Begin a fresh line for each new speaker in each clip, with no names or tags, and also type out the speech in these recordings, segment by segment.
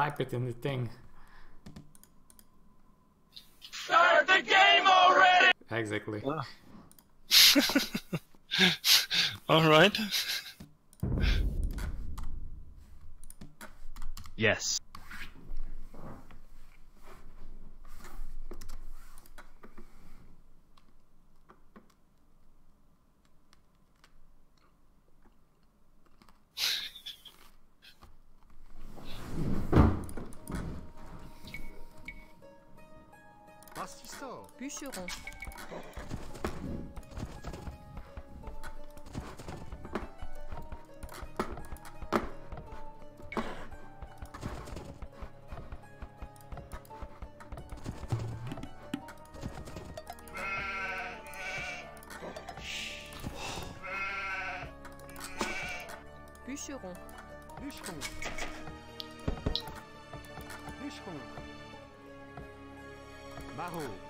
type it in the thing.
Start the game already!
Exactly.
Ah. All right.
Yes.
Bûcheron. Bûcheron.
Bûcheron. Bûcheron. Barreau.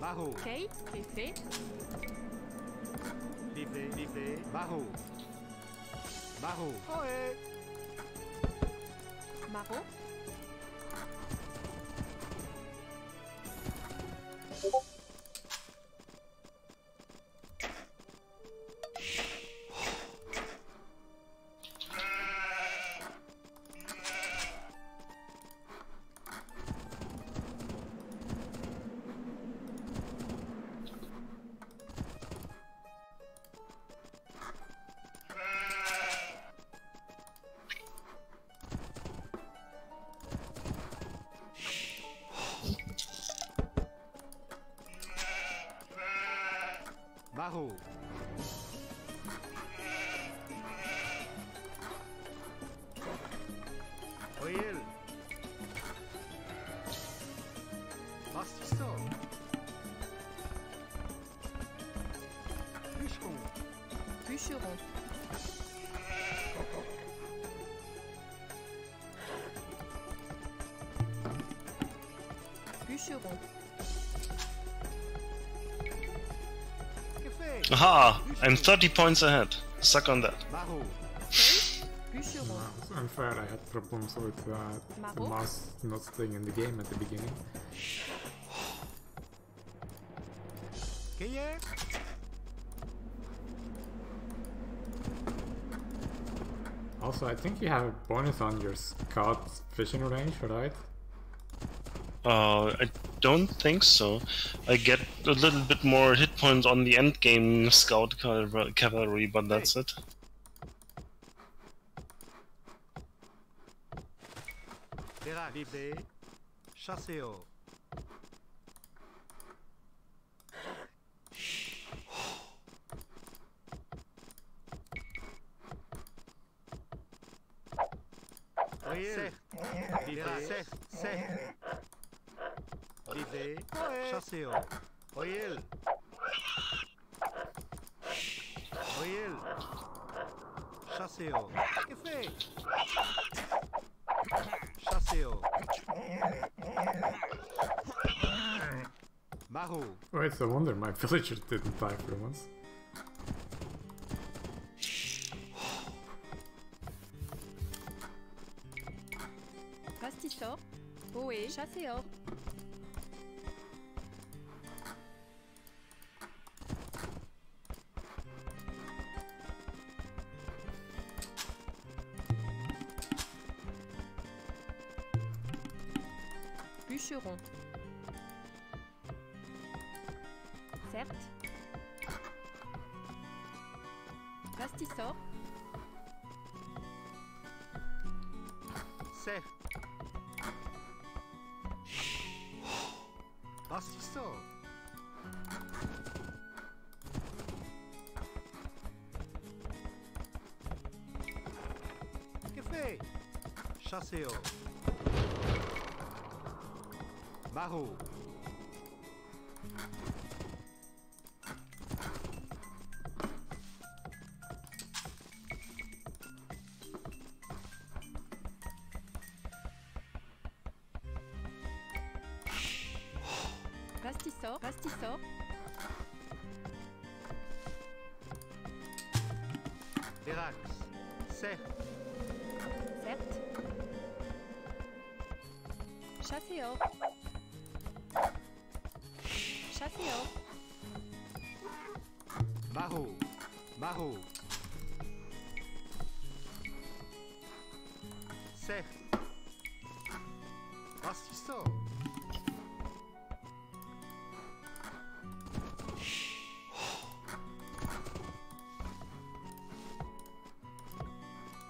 barro.
Sei, sei, Livre, livre, barro.
Barro.
Oê. Barro. Thank. Bûcheron.
Aha! I'm 30 points ahead. Suck on that.
Barreau.
Kate, Bûcheron.
Uh, unfair, I had problems with uh, the
Marot?
mouse not staying in the game at the beginning. Also, I think you have a bonus on your scout vision range, right?
Uh, I don't think so. I get a little bit more hit points on the end game scout cavalry, but that's it.
Dizer, chasseu. Oi ele. Oi ele. Chasseu. Que fez? Chasseu. Mahu.
Oh, it's a wonder my villager didn't die for once.
Pastisor. Oe. Chasseur. certo.
Basta só. Que fez?
Chaceou. Barro. Certo.
Assim só.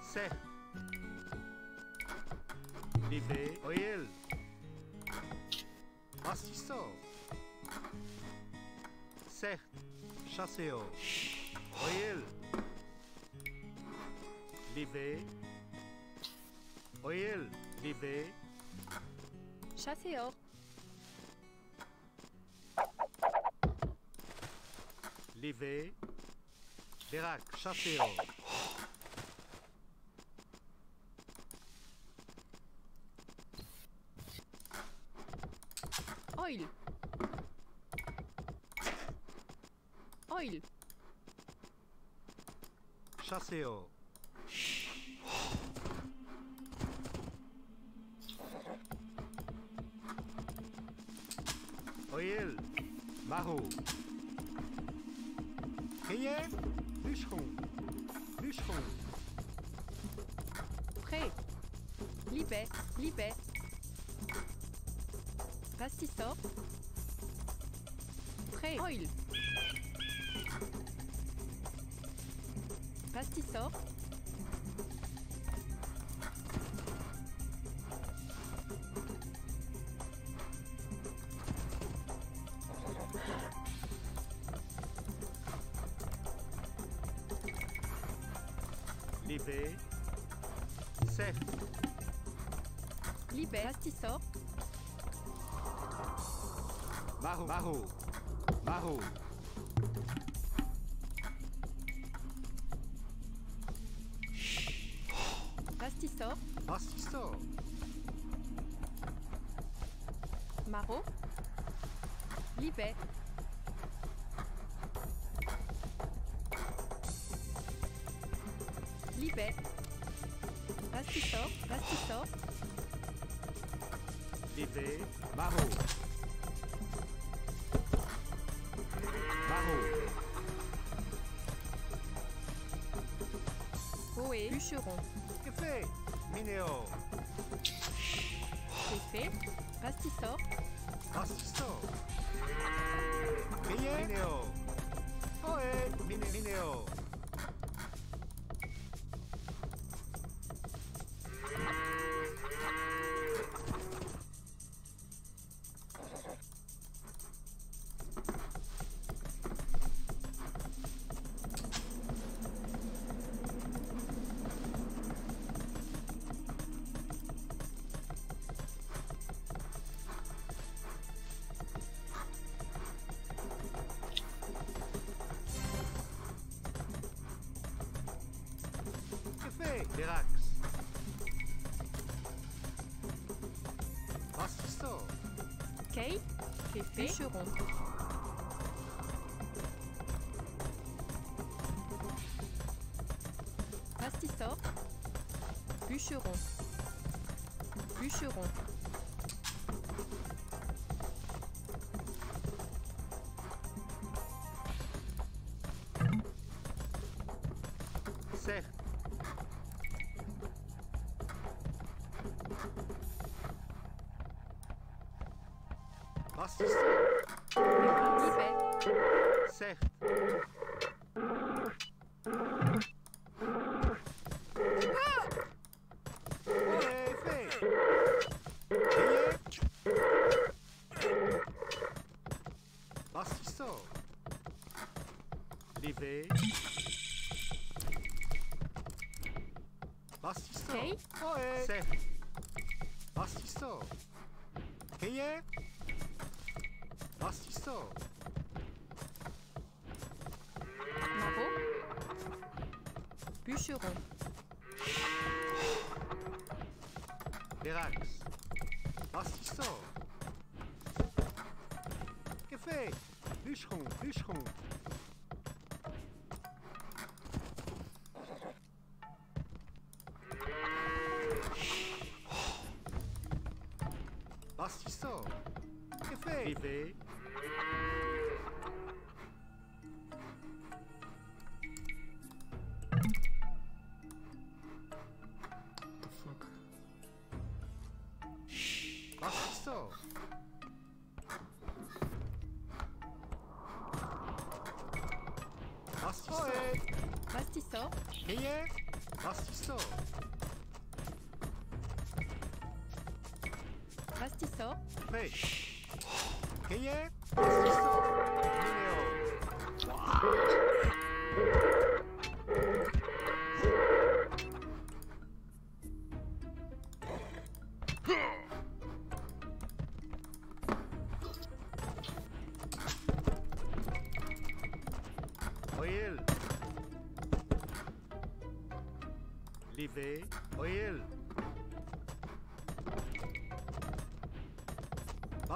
Certo. Viver. Oi, ele. Assim só. Certo. Chasseo. Oil, Oyel, bébé.
Chasseur.
Livé. Berak, chasseur.
Oil. Oil.
Chasseur. Oil. Barreau. Crier. Bûcheron. Bûcheron.
prêt. Libet, libet. Bastissor. Prêt. Oil. Bastissor.
liberté, certes.
Liber Astissor.
Maro, Maro, Maro.
Astissor.
Astissor.
Maro. Libet. Assistant.
DP, barreau. Barreau.
Bûcheron.
Que fait Minéo? Que fait Rastissant. Rastissant.
Crier
Minéo. Coé, Minéo. Relax. Passe ça.
Ok,
Was ist Certo. Café. Bastisso. Bastisso. Bastisso. Peixe.
Quem
é?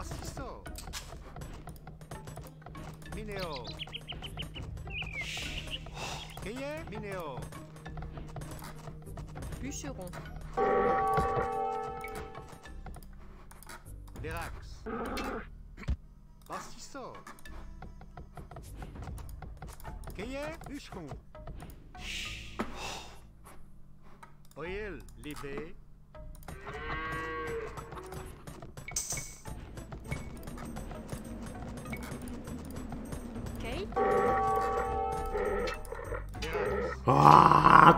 Just so. Mineo. Crier, Mineo?
Bûcheron.
Dérax. Bastisso. Crier,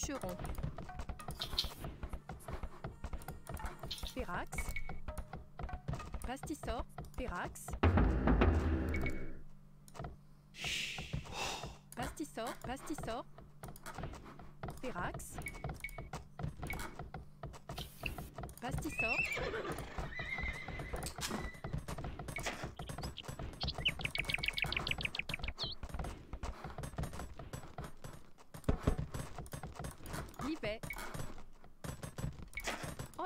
Bûcheron.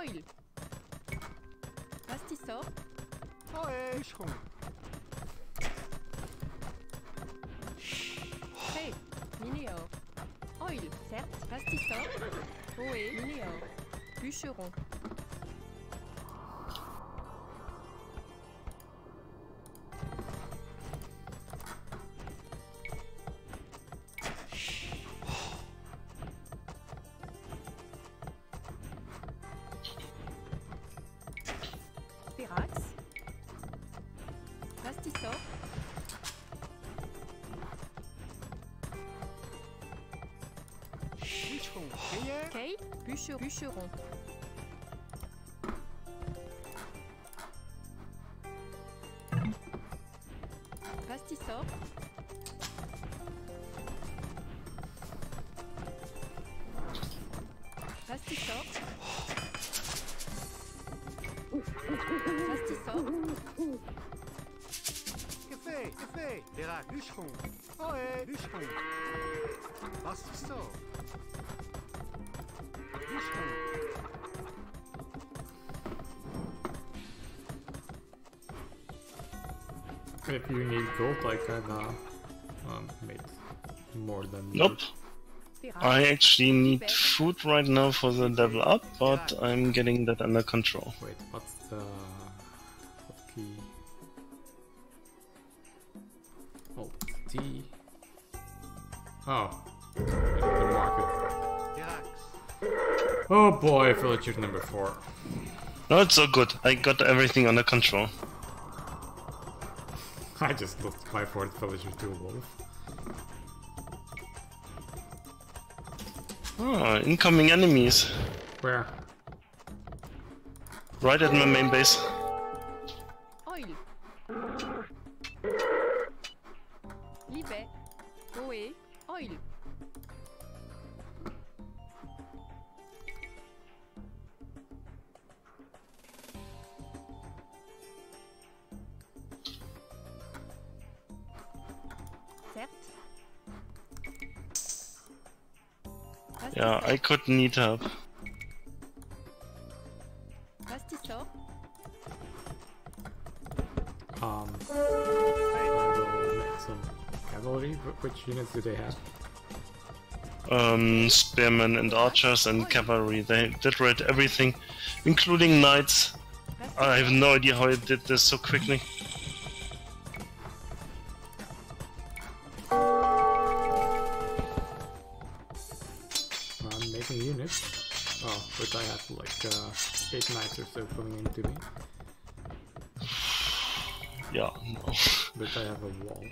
spoil. Was die so? Täuschung. Hey, Mineo. Oil, certes, pastisson. Ohé, Mineo. Bûcheron.
bûcheron.
Pastisseur. Pastisseur. Pastisseur.
Que fait Que fait? Bûcheron. Oh, eh,
If you need gold, I can uh, um, make more than
Nope.
Ferrat.
I actually need food right now for the level up, but I'm getting that under control.
Wait, what's the what key? Alt T. Oh, Oh boy, villager number four.
No, it's so good. I got everything under control.
I just lost my fourth villager to a wolf.
Ah, incoming enemies.
Where?
Right at my main base. Yeah, I could need help.
Vastisor.
Um, I will make some cavalry. Which units do they have?
Um, spearmen and archers and cavalry. They did read everything, including knights. I have no idea how it did this so quickly.
I have like uh, eight knights or so coming into me.
Yeah, no.
But I have a wall.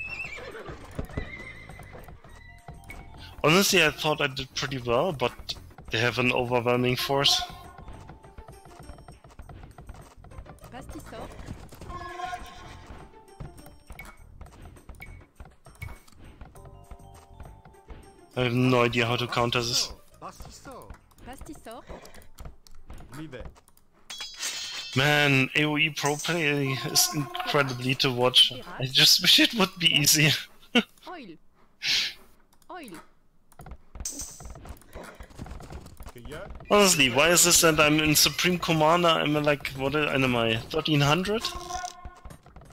Honestly, I thought I did pretty well, but they have an overwhelming force.
Vastisor.
I have no idea how to counter this. Man, AoE pro play is incredibly to watch. I just wish it would be easy.
Oil. Oil.
Honestly, why is this that I'm in Supreme Commander? I'm like, what am I, 1300?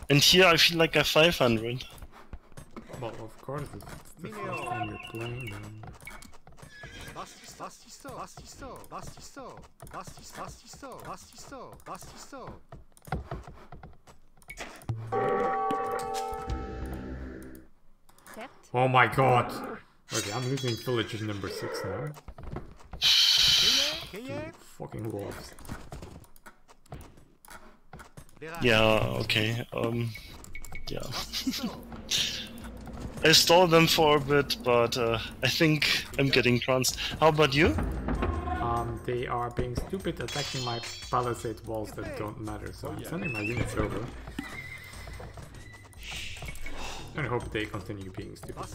And here I feel like I'm 500.
Well, of course, it's the first time you're playing, then
Vastis- Vastisor. Vastisor. Vastisor. Vastis- Vastisor. Vastisor. Vastisor.
Certes.
Oh my god! Okay, I'm losing villager number 6 now.
Kiev.
Fucking wolves.
Yeah, okay, um, yeah. I stole them for a bit, but uh, I think I'm getting trounced. How about you?
Um, they are being stupid attacking my palisade walls that don't matter, so I'm sending my units over. And hope they continue being stupid.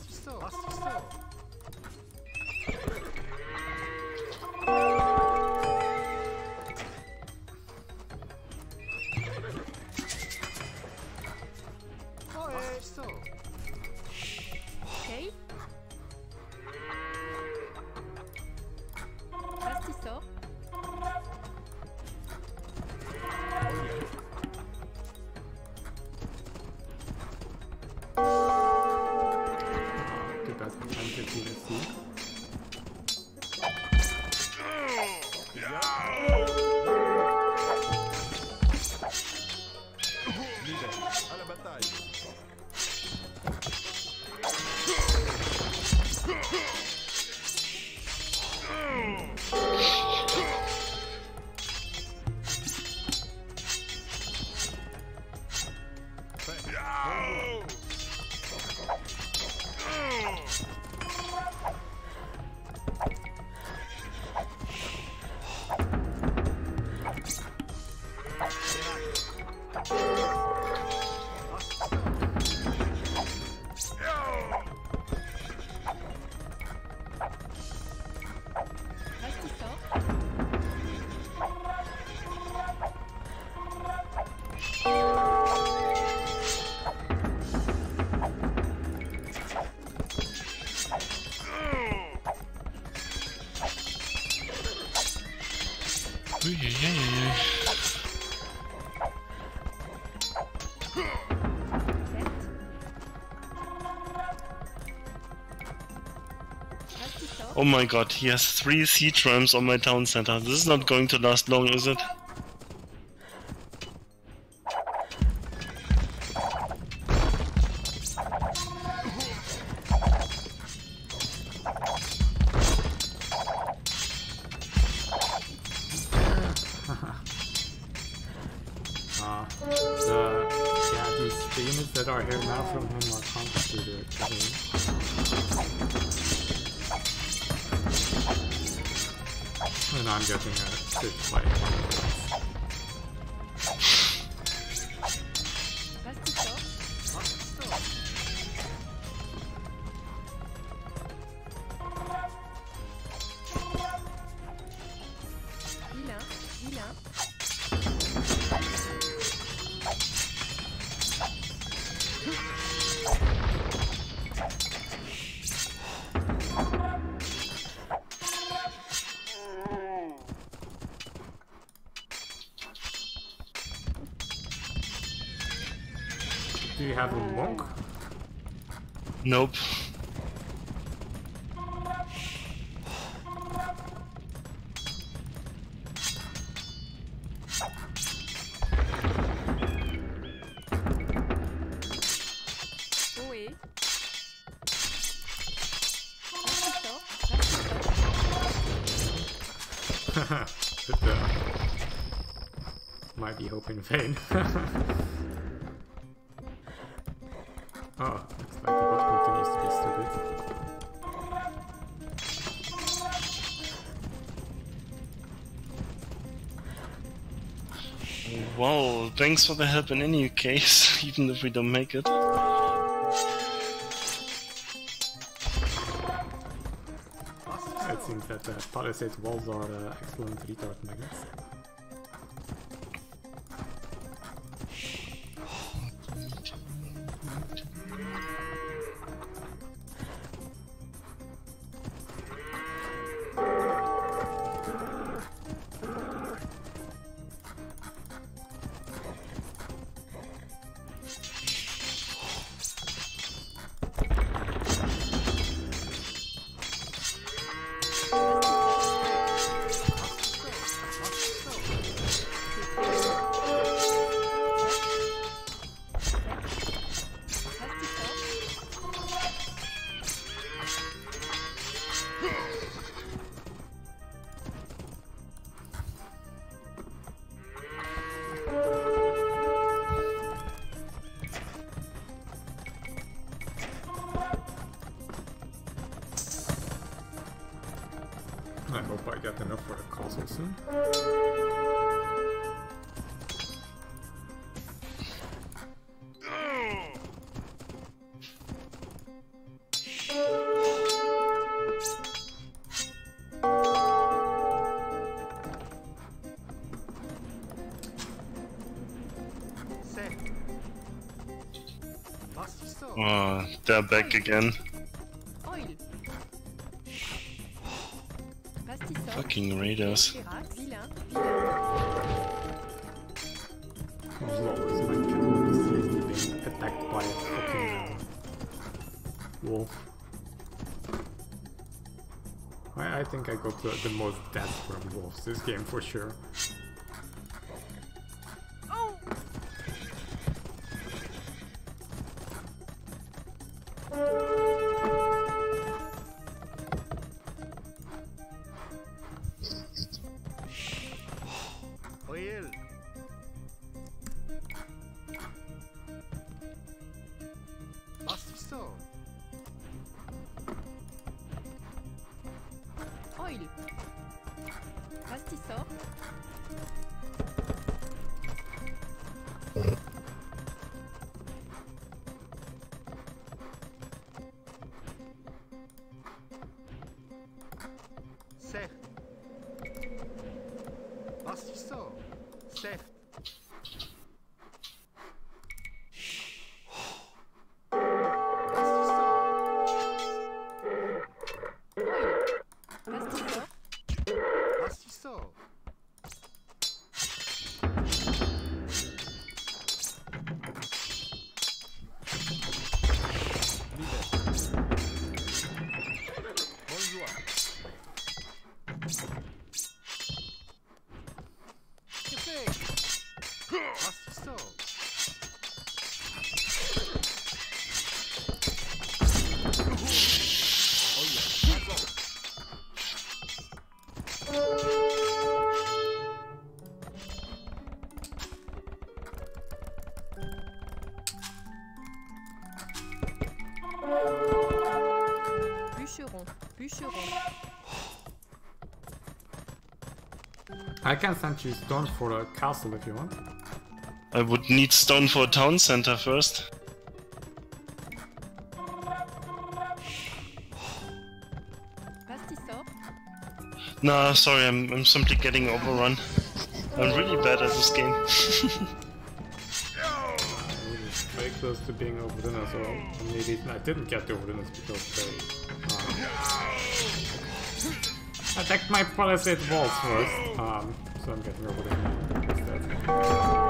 Oh my god, he has three siege rams on my town center. This is not going to last long, is it?
And I'm getting a good fight.
Nope.
Ohé. Bastisseur. Bastisseur.
but, might be hope in vain. oh,
Well, thanks for the help in any case, even if we don't make it.
It seems that uh, palisade walls are uh, excellent retard magnets.
Vilain.
There's always my cavalry being attacked by a fucking uh, wolf. I, I think I got the, the most deaths from wolves this game for sure.
Bûcheron. Bûcheron.
I can send you stone for a castle if you want.
I would need stone for a town center first.
Pastisor.
Nah, sorry, I'm, I'm simply getting overrun. I'm really bad at this game.
Close to being overdone as well. Maybe I didn't get the overdone because they um, attacked my palisade walls first. Um, so I'm getting overdone instead.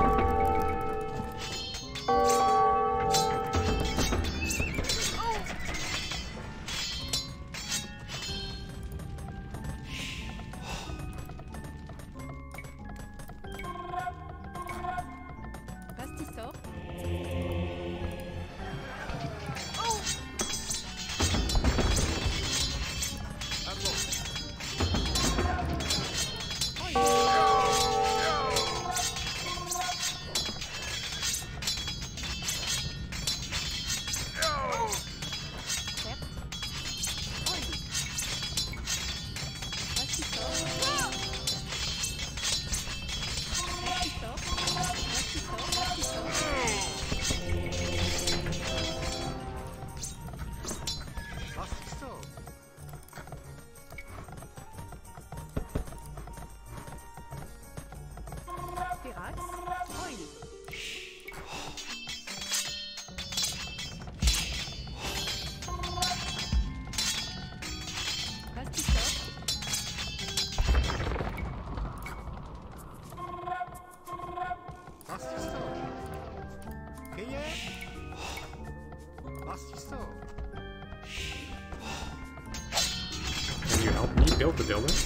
Build the building?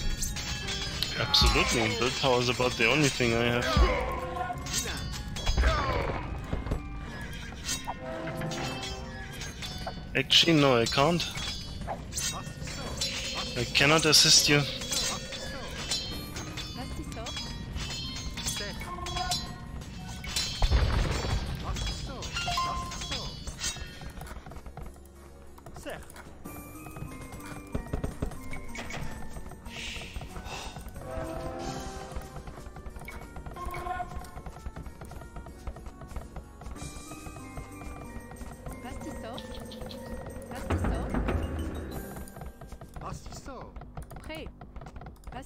Absolutely, power is about the only thing I have. Actually, no, I can't. I cannot assist you.
It.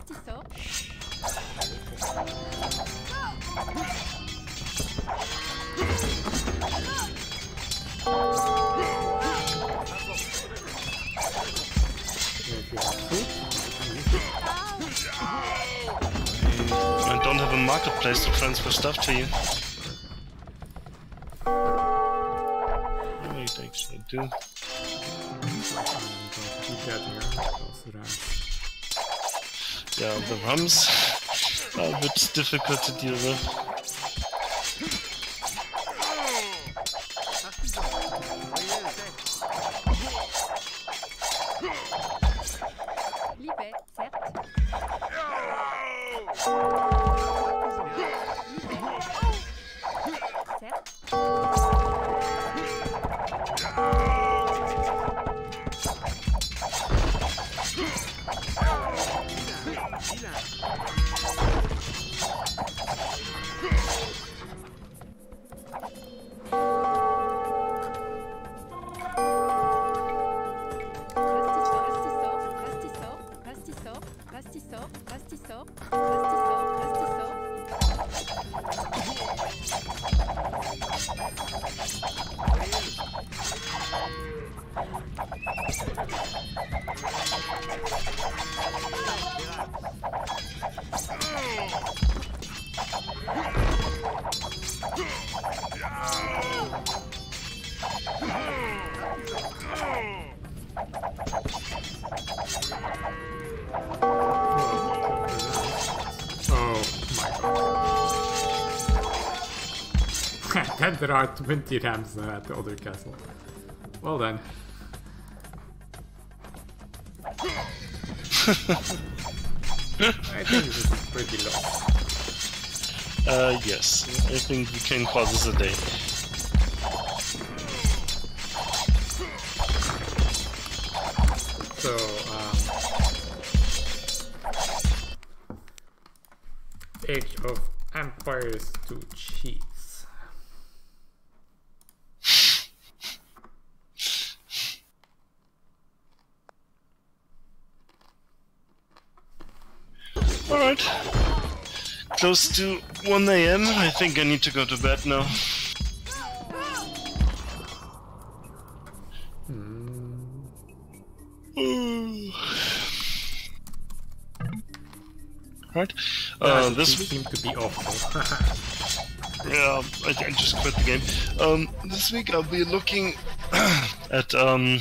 I don't have a marketplace to transfer stuff to you. Wait, actually, I do. Yeah, the rums are a bit difficult to deal with.
Partisan. Voyez
there are 20 rams at the other castle. Well then. I think this is pretty low.
Uh, yes, I think we can call this a day.
So, um, Age of Empires 2 cheats.
Alright. Close to 1 am. I think I need to go to bed now. Right. Uh, this
seemed to be awful.
yeah, I, I just quit the game. Um, this week I'll be looking at um